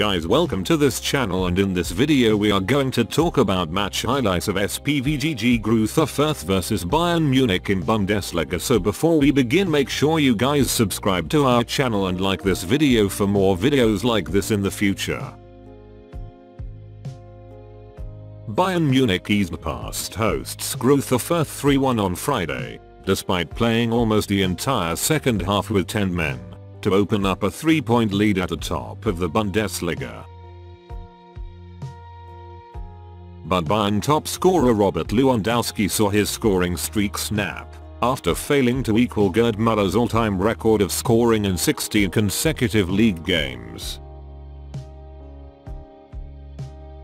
guys welcome to this channel and in this video we are going to talk about match highlights of SPVGG Greuther Fürth vs Bayern Munich in Bundesliga so before we begin make sure you guys subscribe to our channel and like this video for more videos like this in the future. Bayern Munich eased past hosts Greuther Fürth 3-1 on Friday, despite playing almost the entire second half with 10 men to open up a 3-point lead at the top of the Bundesliga. But Bayern top scorer Robert Lewandowski saw his scoring streak snap after failing to equal Gerd Muller's all-time record of scoring in 16 consecutive league games.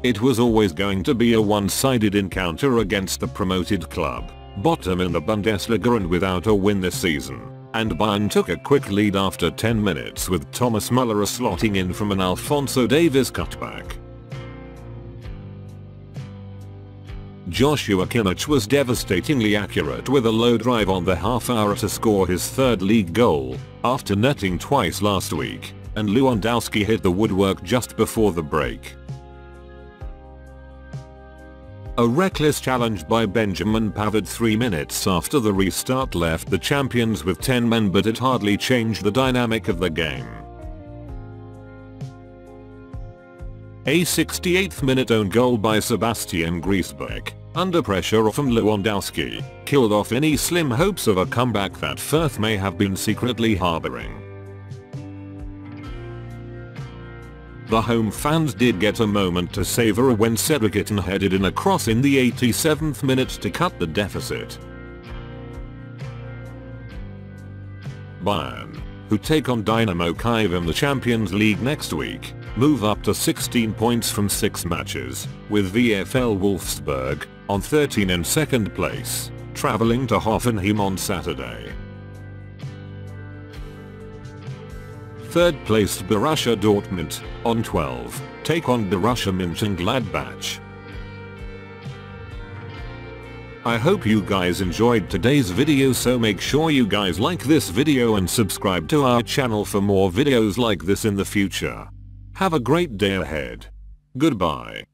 It was always going to be a one-sided encounter against the promoted club, bottom in the Bundesliga and without a win this season and Bayern took a quick lead after 10 minutes with Thomas Muller slotting in from an Alphonso Davies cutback. Joshua Kimmich was devastatingly accurate with a low drive on the half hour to score his third league goal, after netting twice last week, and Lewandowski hit the woodwork just before the break. A reckless challenge by Benjamin Pavard 3 minutes after the restart left the champions with 10 men but it hardly changed the dynamic of the game. A 68th minute own goal by Sebastian Griesbeck, under pressure from Lewandowski, killed off any slim hopes of a comeback that Fürth may have been secretly harboring. The home fans did get a moment to savour when Cedric headed in a cross in the 87th minute to cut the deficit. Bayern, who take on Dynamo Kiev in the Champions League next week, move up to 16 points from 6 matches, with VfL Wolfsburg on 13 in second place, travelling to Hoffenheim on Saturday. Third placed Borussia Dortmund, on 12, take on Borussia Mönchengladbach. I hope you guys enjoyed today's video so make sure you guys like this video and subscribe to our channel for more videos like this in the future. Have a great day ahead. Goodbye.